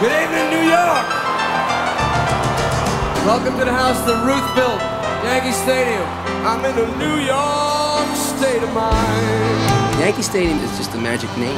Good evening, New York. Welcome to the house that Ruth built, Yankee Stadium. I'm in a New York state of mind. Yankee Stadium is just a magic name.